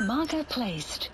Marker placed.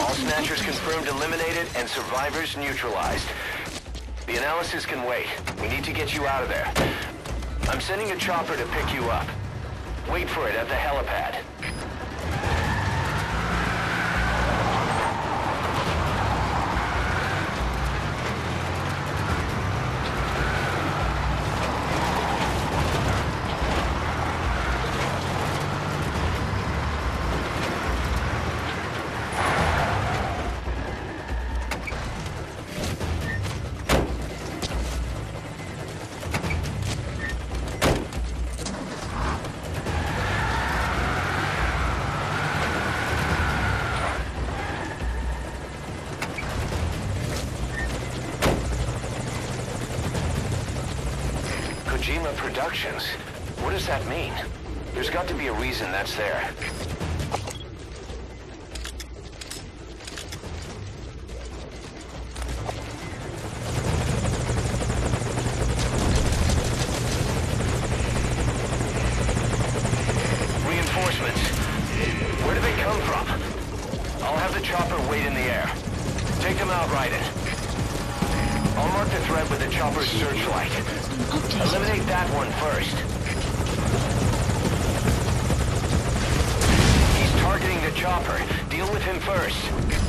All snatchers confirmed eliminated and survivors neutralized. The analysis can wait. We need to get you out of there. I'm sending a chopper to pick you up. Wait for it at the helipad. Productions? What does that mean? There's got to be a reason that's there. Deal with him first.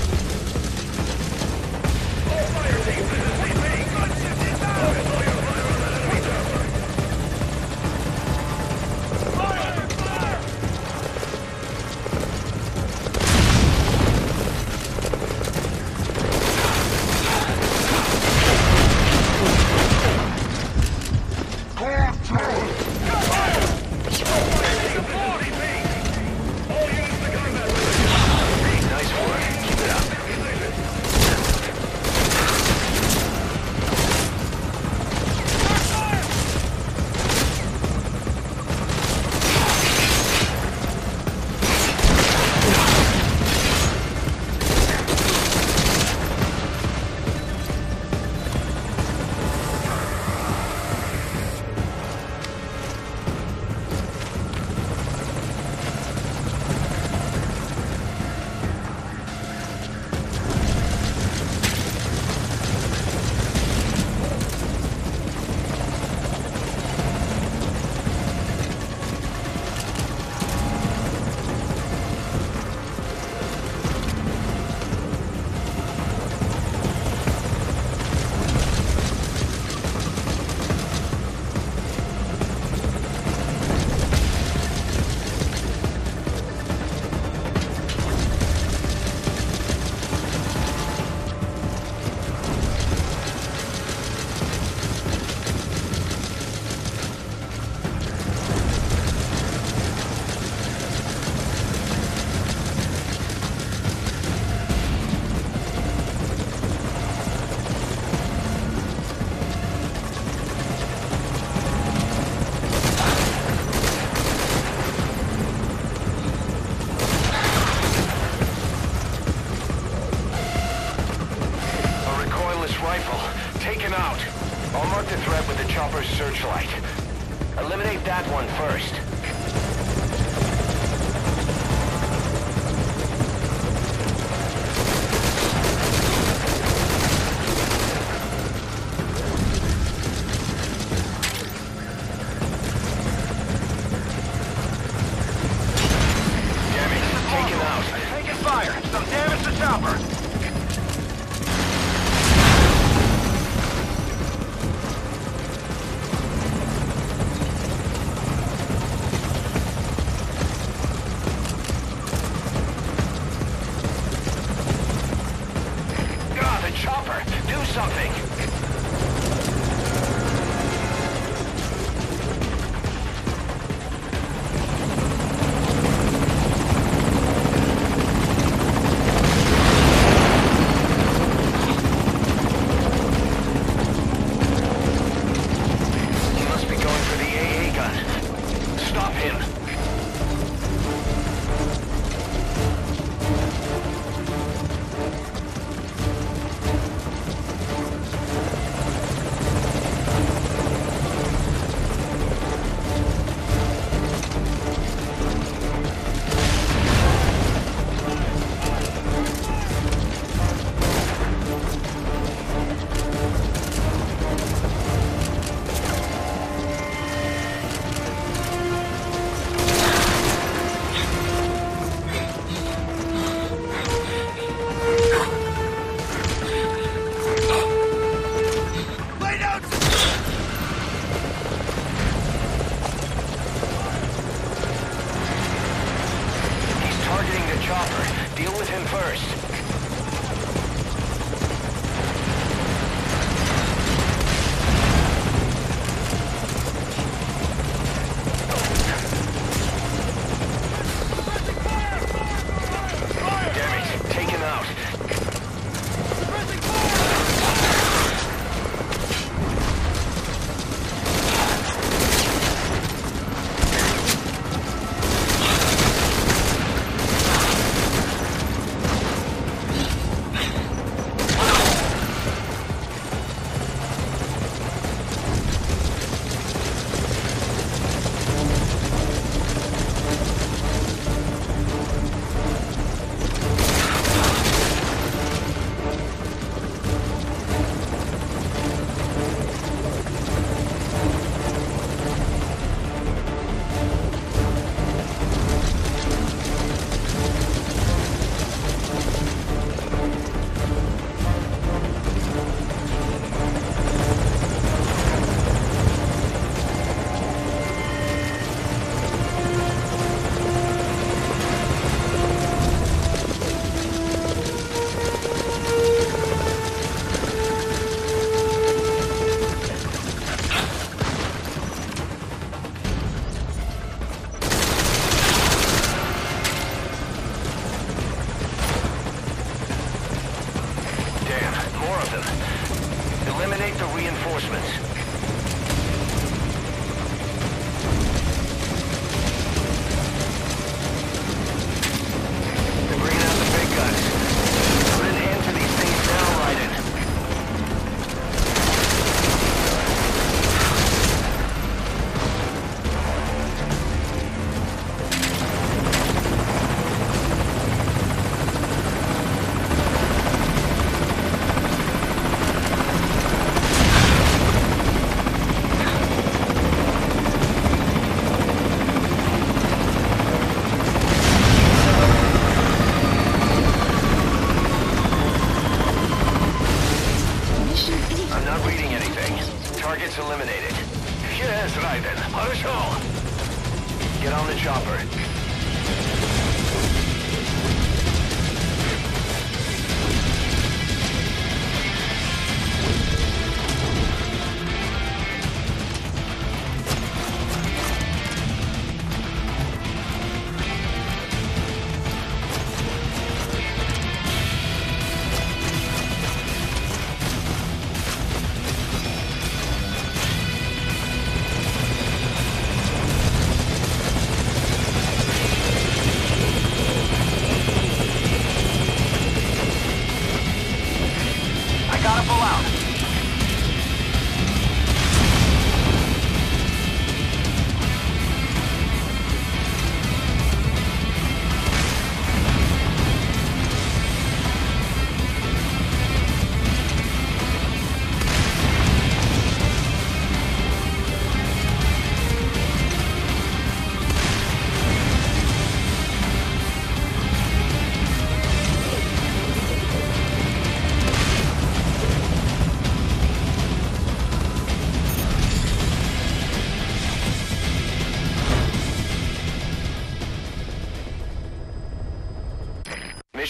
Do something!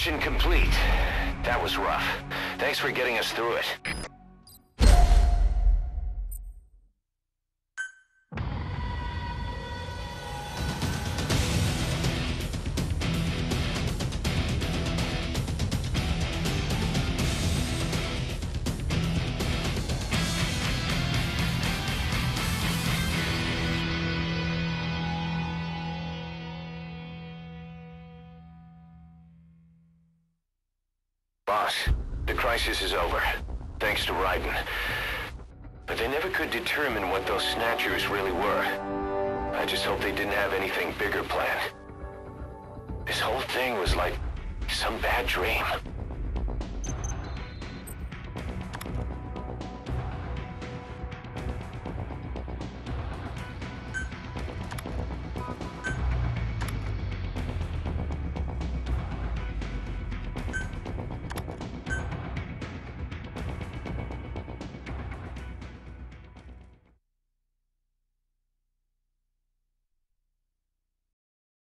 Mission complete. That was rough. Thanks for getting us through it. Boss, the crisis is over. Thanks to Raiden. But they never could determine what those snatchers really were. I just hope they didn't have anything bigger planned. This whole thing was like some bad dream.